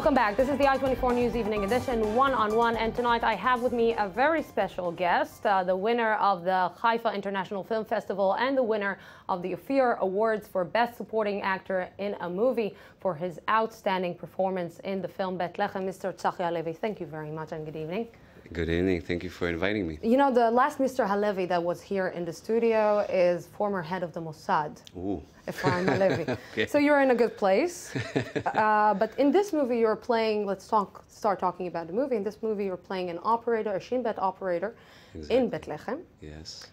Welcome back. This is the I-24 News Evening Edition, one-on-one, and tonight I have with me a very special guest, uh, the winner of the Haifa International Film Festival and the winner of the Ophir Awards for Best Supporting Actor in a Movie for his outstanding performance in the film Bethlehem, Mr. Tzachi Halevi. Thank you very much and good evening. Good evening. Thank you for inviting me. You know, the last Mr. Halevi that was here in the studio is former head of the Mossad, Ooh. Ephraim Halevi. Okay. So you're in a good place. uh, but in this movie, you're playing, let's talk, start talking about the movie. In this movie, you're playing an operator, a Shin Bet operator in Bethlehem. Yes.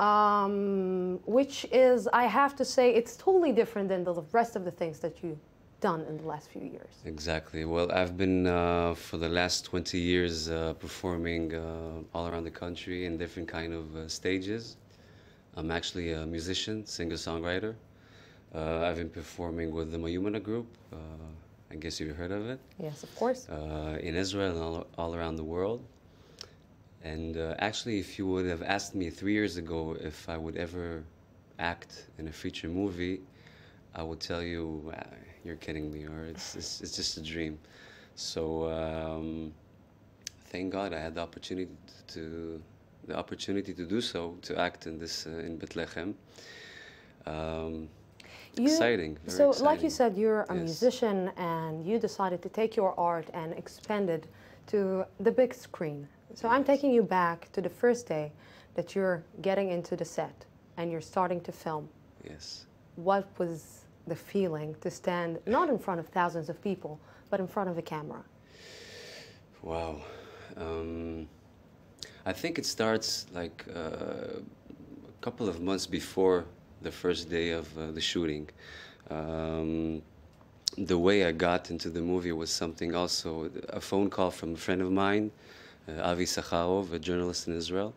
Um, which is, I have to say, it's totally different than the rest of the things that you've done in the last few years. Exactly. Well, I've been uh, for the last 20 years uh, performing uh, all around the country in different kind of uh, stages. I'm actually a musician, singer-songwriter. Uh, I've been performing with the Mayumana group. Uh, I guess you've heard of it. Yes, of course. uh, in Israel and all, all around the world. And uh, actually, if you would have asked me three years ago if I would ever act in a feature movie, I would tell you, "Ah, you're kidding me, or it's, it's, it's just a dream. So um, thank God I had the opportunity to the opportunity to do so, to act in this uh, in Bethlehem. Um, You- exciting. Very so, exciting. like you said, you're a Yes. musician and you decided to take your art and expand it to the big screen. So, I'm taking you back to the first day that you're getting into the set and you're starting to film. Yes. What was the feeling to stand not in front of thousands of people, but in front of a camera? Wow. Um, I think it starts like uh, a couple of months before the first day of uh, the shooting. Um, the way I got into the movie was something also a phone call from a friend of mine, uh, Avi Issacharoff, a journalist in Israel,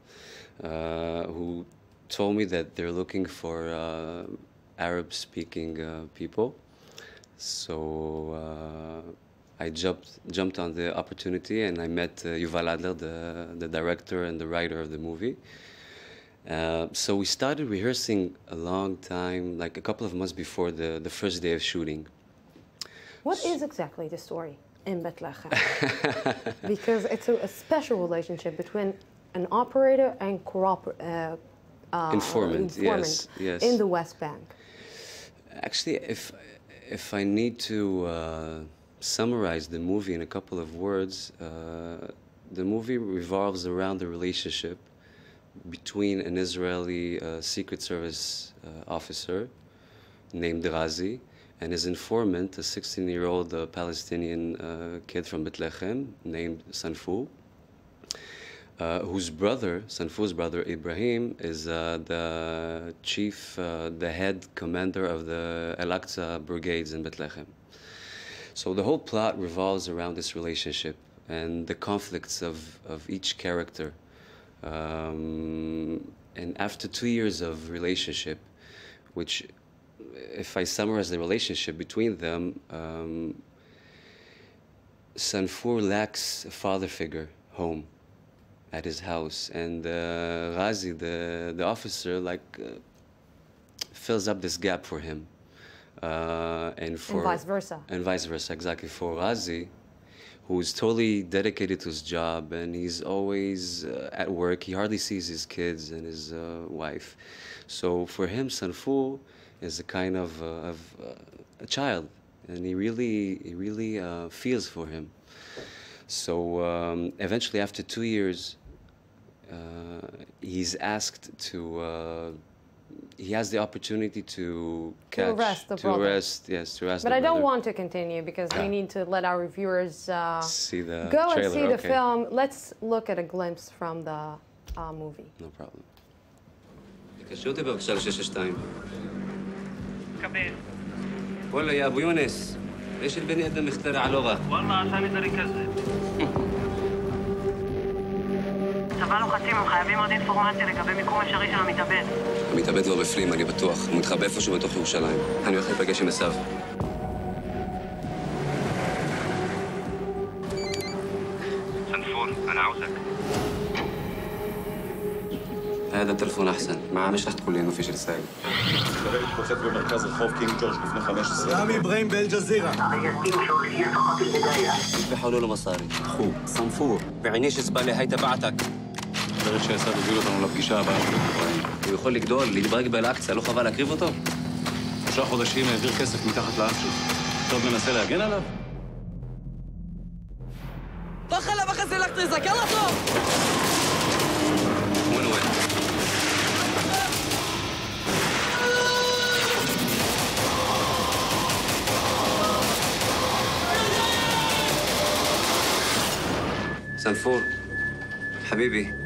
uh, who told me that they're looking for uh, Arab speaking uh, people. So uh, I jumped jumped on the opportunity and I met uh, Yuval Adler, the, the director and the writer of the movie. Uh, so we started rehearsing a long time, like a couple of months before the, the first day of shooting. What is exactly the story in Bethlehem? because it's a, a special relationship between an operator and uh, uh, Informant, informant yes, yes. in the West Bank. Actually, if if I need to uh, summarize the movie in a couple of words, uh, the movie revolves around the relationship between an Israeli uh, Secret Service uh, officer named Razi and his informant, a 16-year-old uh, Palestinian uh, kid from Bethlehem named Sanfur. Uh, whose brother, Sanfur's brother Ibrahim, is uh, the chief, uh, the head commander of the Al Aqsa brigades in Bethlehem. So the whole plot revolves around this relationship and the conflicts of, of each character. Um, and after two years of relationship, which, if I summarize the relationship between them, um, Sanfur lacks a father figure home at his house, and uh, Razi, the the officer, like uh, fills up this gap for him, uh, and for and vice versa. and vice versa. Exactly for Razi, who's totally dedicated to his job, and he's always uh, at work. He hardly sees his kids and his uh, wife, so for him, Sanfur is a kind of uh, of uh, a child, and he really he really uh, feels for him. So um, eventually, after two years, uh, he's asked to uh, he has the opportunity to catch, to arrest the to brother. Arrest, yes, to arrest. But I don't want to continue because yeah. we need to let our viewers uh, see the go trailer. and see okay. the film. Let's look at a glimpse from the uh, movie. No problem. ليش البني ادم اخترع لغه؟ والله عشان يقدر يكذب. צבא לוחצים, הם חייבים עוד אינפורמציה לגבי מיקום אפשרי של המתאבד. המתאבד לא בפנים, אני בטוח. הוא מתחבא איפשהו בתוך ירושלים. אני הולך להיפגש עם עשיו. سنفور انا عاوزك هذا تلفون احسن معاه مش رح تقول لي انه فيش رسائل כרגע התפוצץ במרכז רחוב קינג ג'ורג' לפני 15 رامي ابراهيم بالجزيره بيحولوا له مصاري اخوه صنفور بعينيش زباله هي تبعتك כנראה שיסד הוביל אותנו לפגישה הבאה שלו באוקראינה. הוא יכול לגדול, להתברג באל-אקצא, לא חבל להקריב אותו? שלושה חודשים העביר כסף מתחת לאף שלי. עכשיו מנסה להגן עליו? وين وين؟ سنفور حبيبي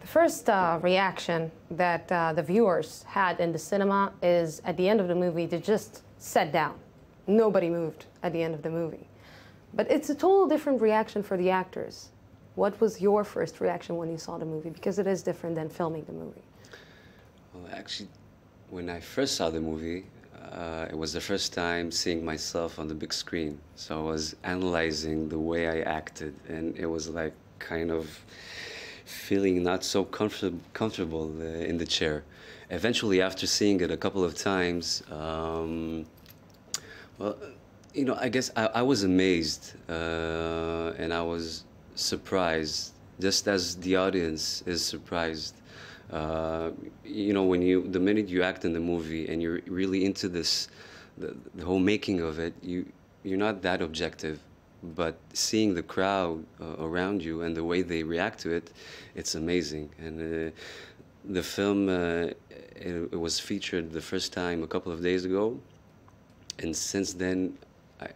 The first uh, reaction that uh, the viewers had in the cinema is at the end of the movie, they just sat down. Nobody moved at the end of the movie. But it's a total different reaction for the actors. What was your first reaction when you saw the movie? Because it is different than filming the movie. Well, actually, when I first saw the movie, uh, it was the first time seeing myself on the big screen. So I was analyzing the way I acted, and it was like kind of feeling not so comfort- comfortable uh, in the chair. Eventually, after seeing it a couple of times, um, well, you know, I guess I, I was amazed uh, and I was surprised, just as the audience is surprised. Uh, you know, when you the minute you act in the movie and you're really into this, the, the whole making of it, you you're not that objective. But seeing the crowd uh, around you and the way they react to it, it's amazing. And uh, the film uh, it, it was featured the first time a couple of days ago, and since then, I,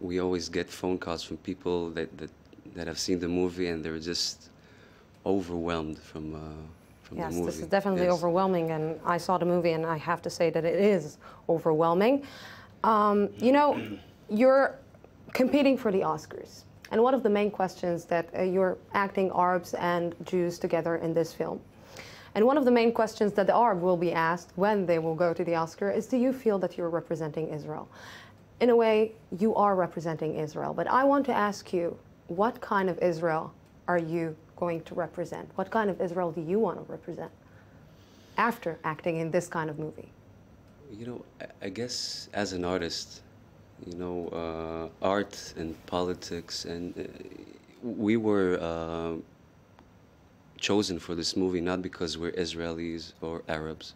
we always get phone calls from people that, that, that have seen the movie and they're just overwhelmed from, uh, from Yes, this is definitely Yes. overwhelming, and I saw the movie, and I have to say that it is overwhelming. Um, you know, you're competing for the Oscars, and one of the main questions that uh, you're acting Arabs and Jews together in this film. And one of the main questions that the Arab will be asked when they will go to the Oscar is Do you feel that you're representing Israel? In a way, you are representing Israel. But I want to ask you what kind of Israel are you going to represent? What kind of Israel do you want to represent after acting in this kind of movie? You know, I, guess as an artist, you know, uh, art and politics, and uh, we were uh, chosen for this movie not because we're Israelis or Arabs.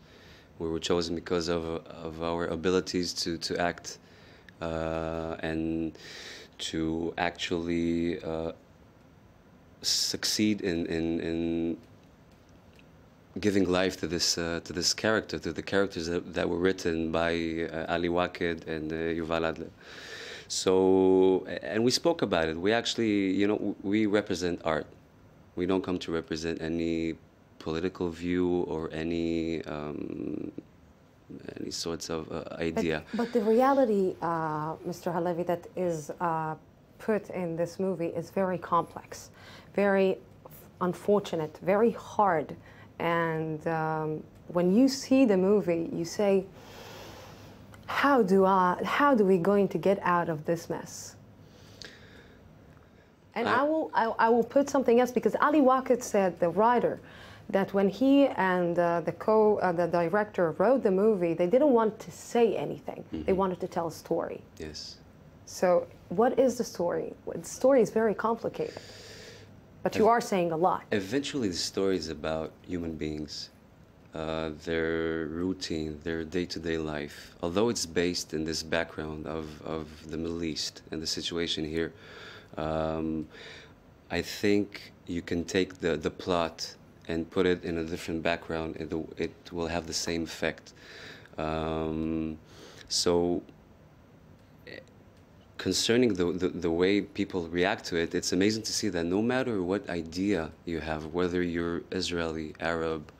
We were chosen because of, of our abilities to, to act uh, and to actually uh, succeed in, in, in giving life to this uh, to this character, to the characters that, that were written by uh, Ali Waked and uh, Yuval Adler. So, and we spoke about it. We actually, you know, we represent art. We don't come to represent any political view or any um, any sorts of uh, idea. But, but the reality, uh, Mr. Halevi, that is uh, put in this movie is very complex, very unfortunate, very hard. And um, when you see the movie, you say, how do, I, how do we going to get out of this mess? And I, I- will, I, I will put something else because Ali Waked said, the writer, that when he and uh, the co, uh, the director wrote the movie, they didn't want to say anything. They wanted to tell a story. Yes. So, what is the story? The story is very complicated, but you are saying a lot. Eventually, the story is about human beings, uh, their routine, their day to day life. Although it's based in this background of, of the Middle East and the situation here, um, I think you can take the, the plot and put it in a different background, it, it will have the same effect. Um, so, concerning the, the, the way people react to it, it's amazing to see that no matter what idea you have, whether you're Israeli, Arab,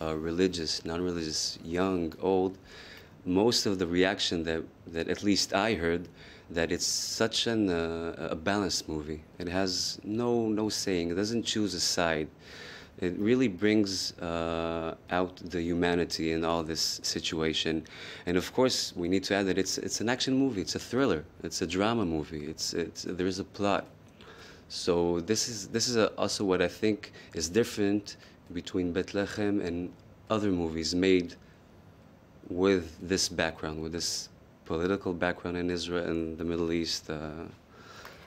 uh, religious, non religious, young, old, most of the reaction that, that at least I heard that it's such an, uh, a balanced movie. It has no, no saying, it doesn't choose a side. It really brings uh, out the humanity in all this situation, and of course, we need to add that it's it's an action movie. It's a thriller. It's a drama movie. It's it's there is a plot. So this is this is a, also what I think is different between Bethlehem and other movies made with this background, with this political background in Israel and the Middle East. Uh,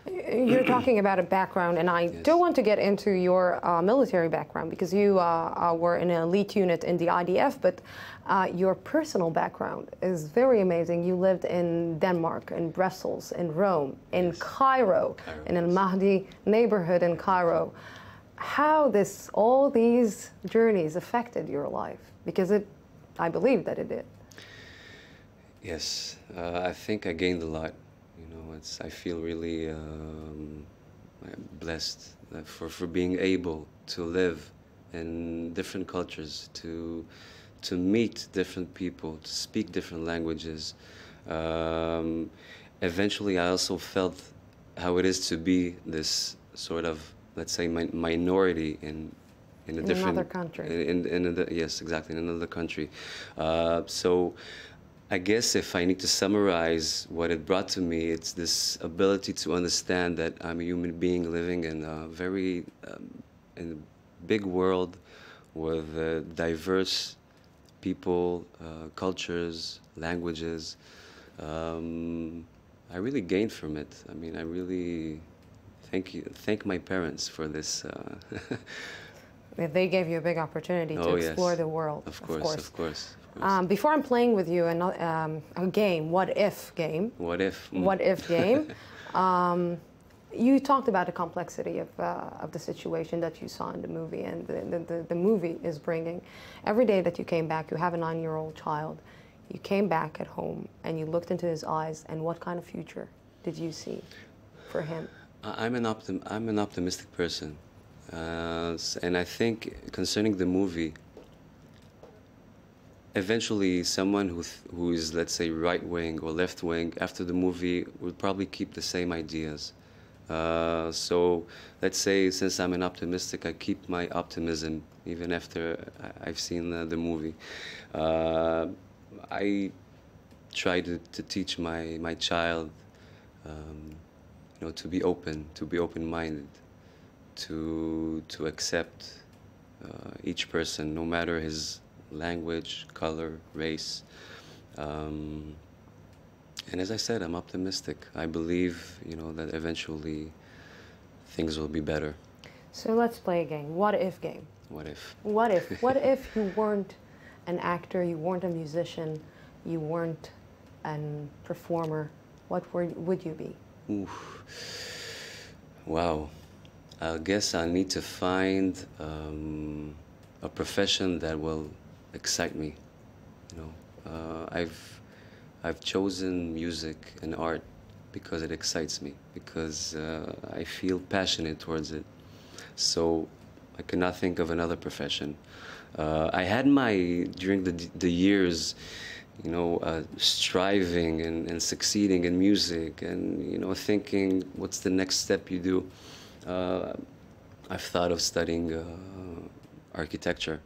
You're talking about a background, and I Yes. don't want to get into your uh, military background because you uh, uh, were in an elite unit in the IDF, but uh, your personal background is very amazing. You lived in Denmark, in Brussels, in Rome, in Cairo, Cairo, in a. Maadi neighborhood in Cairo. How this, all these journeys affected your life? Because it, I believe that it did. Yes, uh, I think I gained a lot. It's I feel really um, blessed uh, for for being able to live in different cultures, to to meet different people, to speak different languages. Um, eventually, I also felt how it is to be this sort of let's say mi- minority in in a In different another country. in, in, in the, yes, exactly, in another country. Uh, so I guess if I need to summarize what it brought to me, it's this ability to understand that I'm a human being living in a very um, in a big world with uh, diverse people, uh, cultures, languages. Um, I really gained from it. I mean, I really thank you, thank my parents for this. Uh, They gave you a big opportunity to Oh, yes. explore the world. Of course, of course. of course. Um, before I'm playing with you an, um, a game, what if game, what if? mm, what if game, um, you talked about the complexity of, uh, of the situation that you saw in the movie and the, the, the, movie is bringing. Every day that you came back, you have a nine year old child, you came back at home and you looked into his eyes, and what kind of future did you see for him? I- I'm an optim- I'm an optimistic person, uh, and I think concerning the movie, eventually someone who who is let's say right wing or left wing after the movie would probably keep the same ideas. Uh, so let's say since I'm an optimistic, I keep my optimism even after I've seen uh, the movie. Uh, I try to, to teach my my child. Um, you know, to be open, to be open-minded, to to accept uh, each person, no matter his language, color, race. Um, and as I said, I'm optimistic. I believe, you know, that eventually things will be better. So let's play a game. What if game? What if? What if? What if you weren't an actor, you weren't a musician, you weren't a performer? What were, would you be? Oof. Wow. I guess I need to find um, a profession that will excite me. You know, uh, I've I've chosen music and art because it excites me, because uh, I feel passionate towards it. So I cannot think of another profession. Uh, I had my during the the years, you know, uh, striving and, and succeeding in music, and you know, thinking what's the next step you do. Uh, I've thought of studying uh, architecture,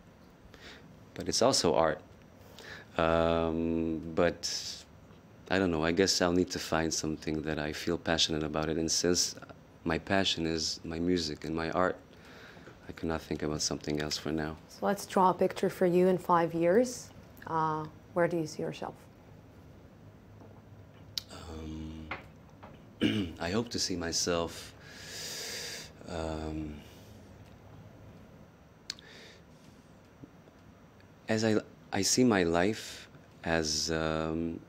but it's also art. Um, but I don't know. I guess I'll need to find something that I feel passionate about it. And since my passion is my music and my art, I cannot think about something else for now. So let's draw a picture for you in five years. Uh, where do you see yourself? Um, I hope to see myself. Um, as I, I see my life as um,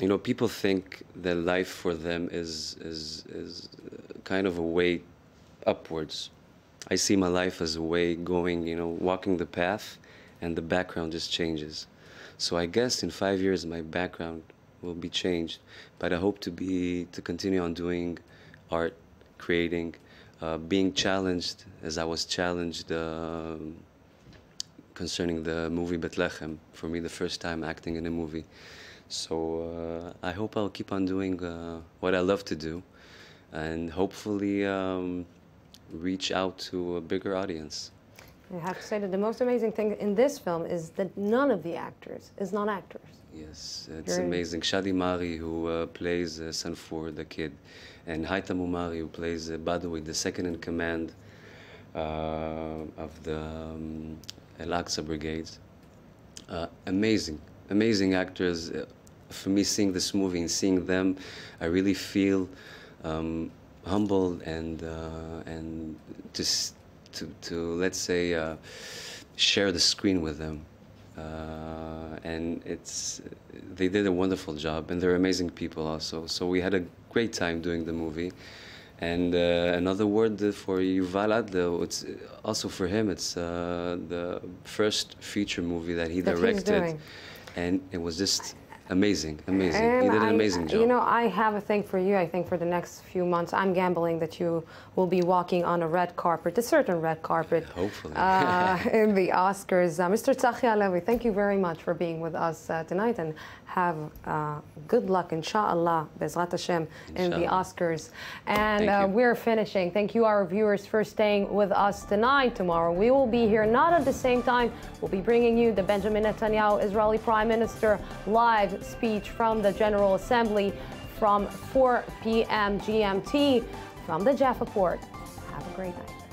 you know people think that life for them is is is uh, kind of a way upwards. I see my life as a way going you know walking the path and the background just changes. So i guess in five years my background will be changed but i hope to be to continue on doing art creating uh, being challenged as i was challenged um concerning the movie Bethlehem. For me, the first time acting in a movie. So uh, I hope I'll keep on doing uh, what I love to do, and hopefully um, reach out to a bigger audience. I have to say that the most amazing thing in this film is that none of the actors is not actors. Yes, it's Very- amazing. Shadi Mari, who uh, plays uh, Sanfur, the kid, and Haitham Umari, who plays uh, Badawi, the second in command uh, of the um, Al Aqsa Brigades. Uh, amazing, amazing actors. Uh, For me, seeing this movie and seeing them, I really feel um, humbled and uh, and just to, to let's say uh, share the screen with them. Uh, and it's they did a wonderful job, and they're amazing people also. So we had a great time doing the movie. And uh, another word for Yuval Adler, it's also for him. It's uh, the first feature movie that he That directed, and it was just amazing, amazing. And did an I- amazing job. You know, I have a thing for you. I think for the next few months, I'm gambling that you will be walking on a red carpet, a certain red carpet. Hopefully. uh, in the Oscars. Uh, Mr. Tzachi Halevi, thank you very much for being with us uh, tonight and have uh, good luck, inshallah, Bezrat Hashem, in the Oscars. And uh, we're finishing. Thank you, our viewers, for staying with us tonight. Tomorrow, we will be here not at the same time. We'll be bringing you the Benjamin Netanyahu, Israeli Prime Minister, live speech from the General Assembly from 4 p.m. GMT from the Jaffa Port. Have a great night.